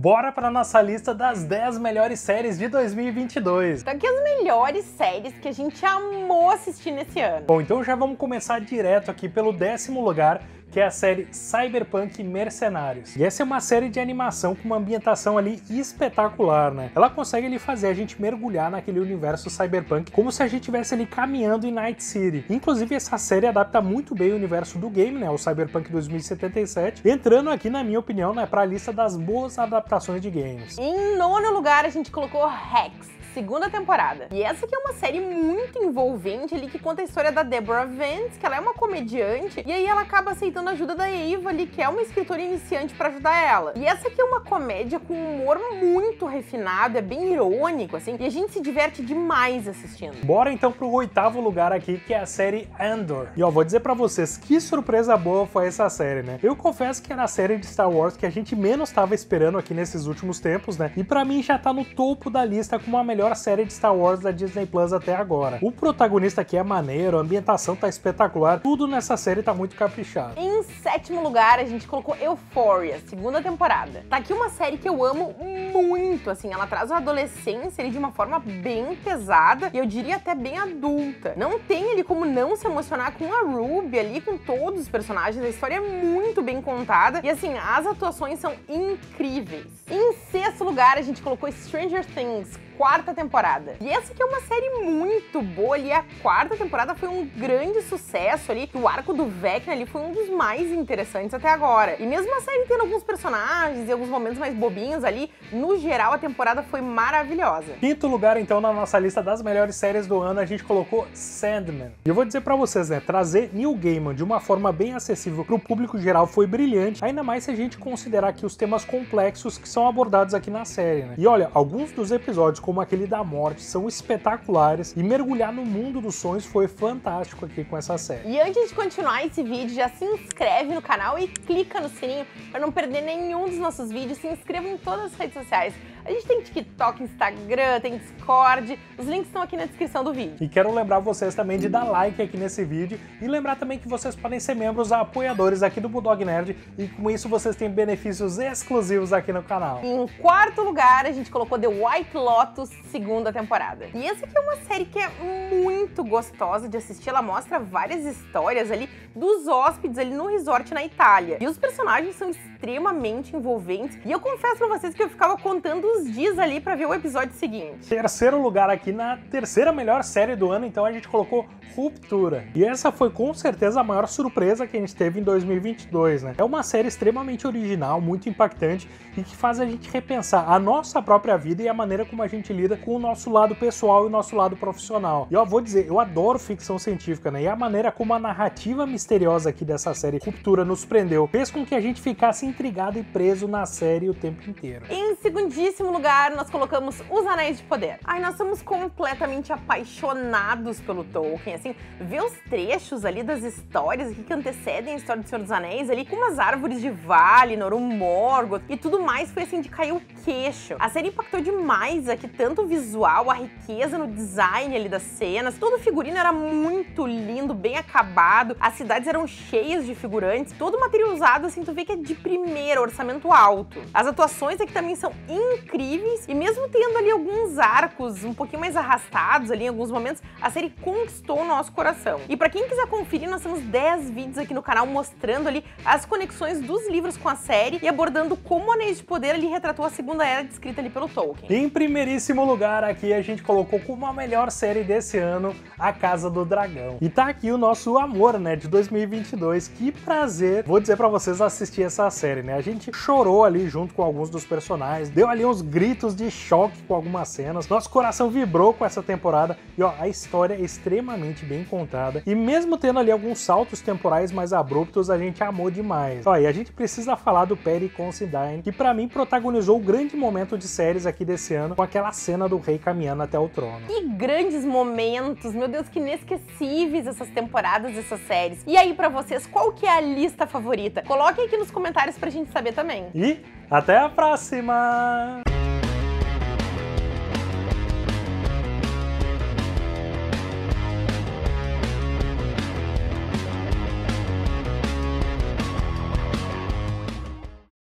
Bora para nossa lista das 10 melhores séries de 2022. Então aqui as melhores séries que a gente amou assistir nesse ano. Bom, então já vamos começar direto aqui pelo décimo lugar, que é a série Cyberpunk Mercenários. E essa é uma série de animação com uma ambientação ali espetacular, né? Ela consegue ali fazer a gente mergulhar naquele universo cyberpunk como se a gente estivesse ali caminhando em Night City. Inclusive essa série adapta muito bem o universo do game, né? O Cyberpunk 2077, entrando aqui na minha opinião, né, para a lista das boas adaptações de games. Em nono lugar a gente colocou Rex segunda temporada. E essa aqui é uma série muito envolvente ali que conta a história da Deborah Vance, que ela é uma comediante, e aí ela acaba aceitando a ajuda da Eva ali, que é uma escritora iniciante para ajudar ela. E essa aqui é uma comédia com humor muito refinado, é bem irônico, assim, e a gente se diverte demais assistindo. Bora então pro oitavo lugar aqui, que é a série Andor. E ó, vou dizer para vocês, que surpresa boa foi essa série, né? Eu confesso que era a série de Star Wars que a gente menos estava esperando aqui nesses últimos tempos, né? E para mim já tá no topo da lista como a melhor melhor série de Star Wars da Disney Plus até agora. O protagonista aqui é maneiro, a ambientação tá espetacular, tudo nessa série tá muito caprichado. Em sétimo lugar, a gente colocou Euphoria, segunda temporada. Tá aqui uma série que eu amo muito, assim, ela traz a adolescência de uma forma bem pesada e eu diria até bem adulta. Não tem ali como não se emocionar com a Ruby ali, com todos os personagens, a história é muito bem contada e assim, as atuações são incríveis. Em sexto lugar, a gente colocou Stranger Things, quarta temporada. E essa aqui é uma série muito boa ali. A quarta temporada foi um grande sucesso ali. O arco do Vecna ali foi um dos mais interessantes até agora. E mesmo a série tendo alguns personagens e alguns momentos mais bobinhos ali, no geral a temporada foi maravilhosa. Quinto lugar, então, na nossa lista das melhores séries do ano, a gente colocou Sandman. E eu vou dizer para vocês, né, trazer Neil Gaiman de uma forma bem acessível para o público geral foi brilhante, ainda mais se a gente considerar que os temas complexos que são abordados aqui na série, né? E olha, alguns dos episódios como aquele da morte, são espetaculares e mergulhar no mundo dos sonhos foi fantástico aqui com essa série. E antes de continuar esse vídeo, já se inscreve no canal e clica no sininho para não perder nenhum dos nossos vídeos. Se inscreva em todas as redes sociais. A gente tem TikTok, Instagram, tem Discord, os links estão aqui na descrição do vídeo. E quero lembrar vocês também de dar like aqui nesse vídeo e lembrar também que vocês podem ser membros apoiadores aqui do Bulldog Nerd e com isso vocês têm benefícios exclusivos aqui no canal. Em quarto lugar, a gente colocou The White Lotus, segunda temporada. E essa aqui é uma série que é muito gostosa de assistir, ela mostra várias histórias ali dos hóspedes ali no resort na Itália. E os personagens são extremamente envolventes e eu confesso pra vocês que eu ficava contando dias ali para ver o episódio seguinte. Terceiro lugar aqui na terceira melhor série do ano, então a gente colocou Ruptura. E essa foi com certeza a maior surpresa que a gente teve em 2022, né? É uma série extremamente original, muito impactante e que faz a gente repensar a nossa própria vida e a maneira como a gente lida com o nosso lado pessoal e o nosso lado profissional. E eu vou dizer, eu adoro ficção científica, né? E a maneira como a narrativa misteriosa aqui dessa série Ruptura nos prendeu fez com que a gente ficasse intrigado e preso na série o tempo inteiro. Em segundíssimo décimo lugar, nós colocamos Os Anéis de Poder. Ai, nós somos completamente apaixonados pelo Tolkien, assim, ver os trechos ali das histórias que antecedem a história do Senhor dos Anéis ali, com umas árvores de Valinor, um Morgoth e tudo mais, foi assim de cair o queixo. A série impactou demais aqui, tanto o visual, a riqueza no design ali das cenas, todo o figurino era muito lindo, bem acabado, as cidades eram cheias de figurantes, todo o material usado, assim, tu vê que é de primeira, orçamento alto. As atuações aqui também são incríveis, e mesmo tendo ali alguns arcos um pouquinho mais arrastados ali em alguns momentos, a série conquistou o nosso coração. E para quem quiser conferir, nós temos 10 vídeos aqui no canal mostrando ali as conexões dos livros com a série e abordando como o Anéis de Poder ali retratou a Segunda Era descrita ali pelo Tolkien. Em primeiríssimo lugar aqui a gente colocou como a melhor série desse ano, A Casa do Dragão. E tá aqui o nosso amor, né, de 2022. Que prazer, vou dizer para vocês assistir essa série, né? A gente chorou ali junto com alguns dos personagens, deu ali uns gritos de choque com algumas cenas. Nosso coração vibrou com essa temporada e ó, a história é extremamente bem contada. E mesmo tendo ali alguns saltos temporais mais abruptos, a gente amou demais. Ó, e a gente precisa falar do Perry Considine, que para mim protagonizou o grande momento de séries aqui desse ano com aquela cena do rei caminhando até o trono. Que grandes momentos, meu Deus, que inesquecíveis essas temporadas, essas séries. E aí para vocês, qual que é a lista favorita? Coloquem aqui nos comentários pra gente saber também. E até a próxima!